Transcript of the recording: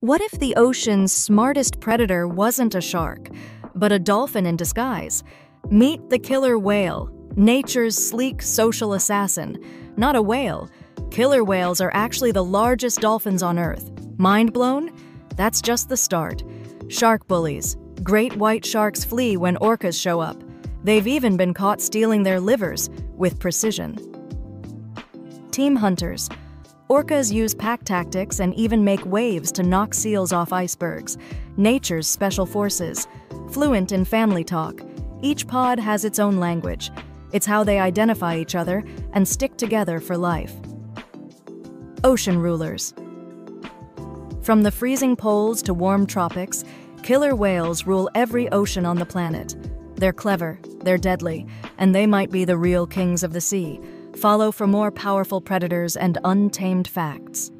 What if the ocean's smartest predator wasn't a shark, but a dolphin in disguise? Meet the killer whale, nature's sleek social assassin. Not a whale. Killer whales are actually the largest dolphins on Earth. Mind blown? That's just the start. Shark bullies. Great white sharks flee when orcas show up. They've even been caught stealing their livers with precision. Team hunters. Orcas use pack tactics and even make waves to knock seals off icebergs. Nature's special forces. Fluent in family talk. Each pod has its own language. It's how they identify each other and stick together for life. Ocean rulers. From the freezing poles to warm tropics, killer whales rule every ocean on the planet. They're clever, they're deadly, and they might be the real kings of the sea. Follow for more powerful predators and untamed facts.